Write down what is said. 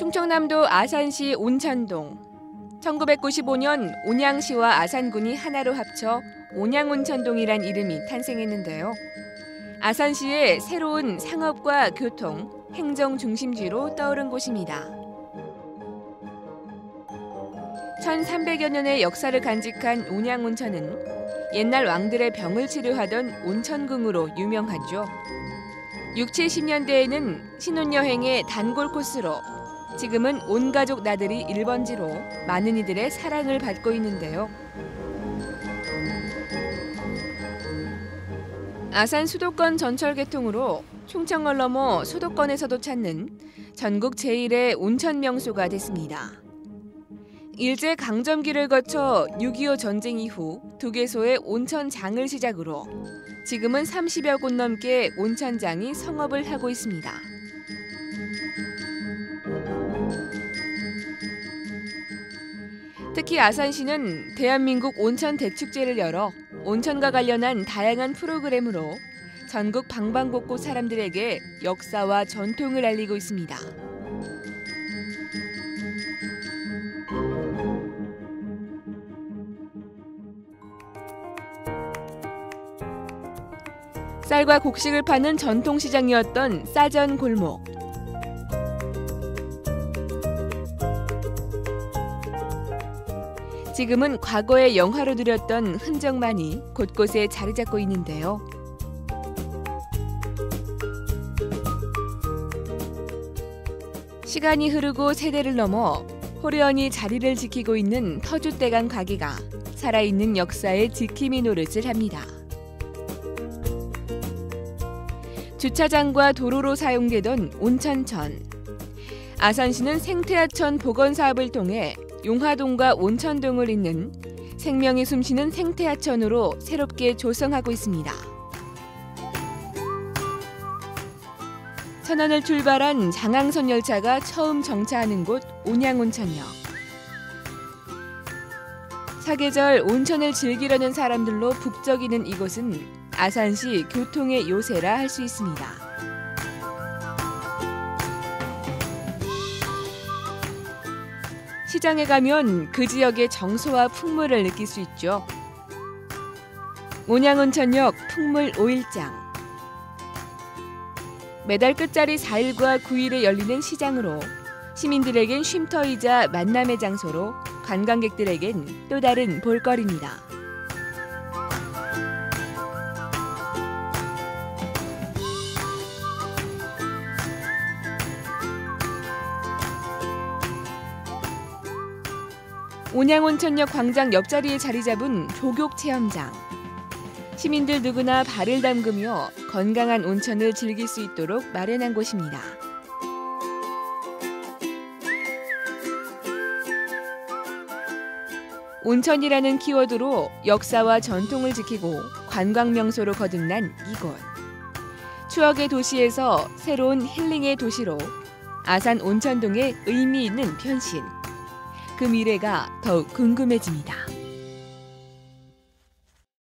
충청남도 아산시 온천동. 1995년 온양시와 아산군이 하나로 합쳐 온양온천동이란 이름이 탄생했는데요. 아산시의 새로운 상업과 교통, 행정 중심지로 떠오른 곳입니다. 1300여 년의 역사를 간직한 온양온천은 옛날 왕들의 병을 치료하던 온천궁으로 유명하죠. 6, 70년대에는 신혼여행의 단골 코스로 지금은 온 가족 나들이 1번지로 많은 이들의 사랑을 받고 있는데요. 아산 수도권 전철 개통으로 충청을 넘어 수도권에서도 찾는 전국 제1의 온천 명소가 됐습니다. 일제 강점기를 거쳐 6.25 전쟁 이후 두 개소의 온천장을 시작으로 지금은 30여 곳 넘게 온천장이 성업을 하고 있습니다. 특히 아산시는 대한민국 온천 대축제를 열어 온천과 관련한 다양한 프로그램으로 전국 방방곡곡 사람들에게 역사와 전통을 알리고 있습니다. 쌀과 곡식을 파는 전통시장이었던 싸전 골목. 지금은 과거의 영화로 들였던 흔적만이 곳곳에 자리 잡고 있는데요. 시간이 흐르고 세대를 넘어 호련히 자리를 지키고 있는 터줏대감 가게가 살아있는 역사의 지킴이 노릇을 합니다. 주차장과 도로로 사용되던 온천천. 아산시는 생태하천 복원 사업을 통해 용화동과 온천동을 잇는 생명이 숨쉬는 생태하천으로 새롭게 조성하고 있습니다. 천안을 출발한 장항선 열차가 처음 정차하는 곳 온양온천역. 사계절 온천을 즐기려는 사람들로 북적이는 이곳은 아산시 교통의 요새라 할 수 있습니다. 시장에 가면 그 지역의 정서와 풍물을 느낄 수 있죠. 온양온천역 풍물 5일장 매달 끝자리 4일과 9일에 열리는 시장으로 시민들에겐 쉼터이자 만남의 장소로 관광객들에겐 또 다른 볼거리입니다. 온양온천역 광장 옆자리에 자리 잡은 조격 체험장. 시민들 누구나 발을 담그며 건강한 온천을 즐길 수 있도록 마련한 곳입니다. 온천이라는 키워드로 역사와 전통을 지키고 관광 명소로 거듭난 이곳. 추억의 도시에서 새로운 힐링의 도시로 아산 온천동의 의미 있는 변신. 그 미래가 더욱 궁금해집니다.